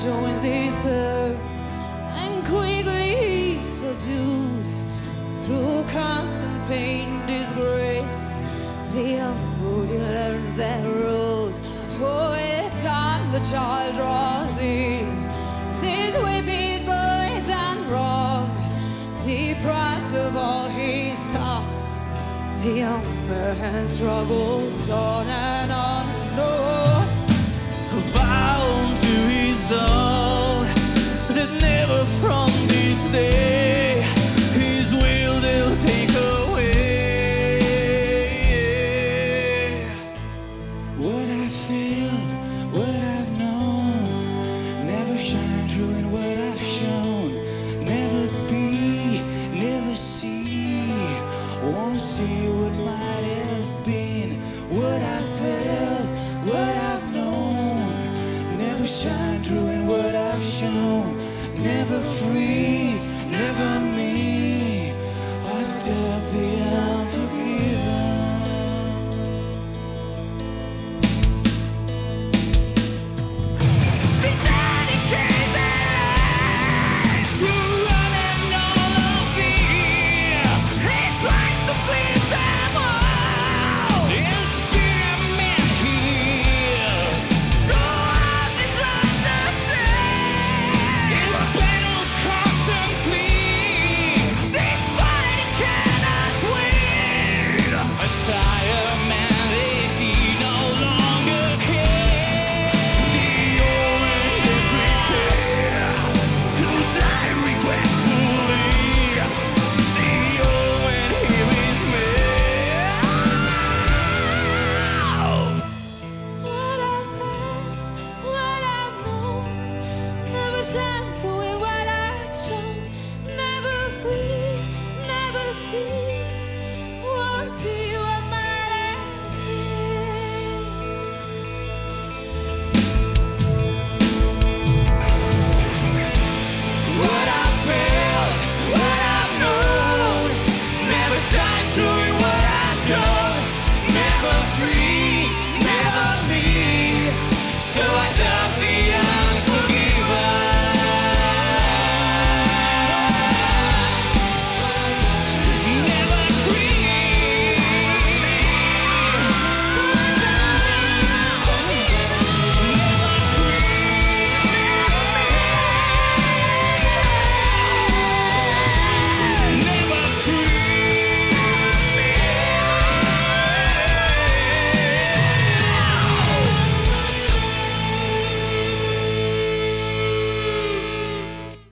joins this earth and quickly subdued through constant pain, disgrace. The unruly learns their rules. For oh, a time the child draws in. This wicked boy done wrong, deprived of all his thoughts. The young man struggles on and on. What I've shown. Never be never see. Won't see what might have been. What I felt what I've known. Never shine through in what I've shown. Never free never me. Until the Never free.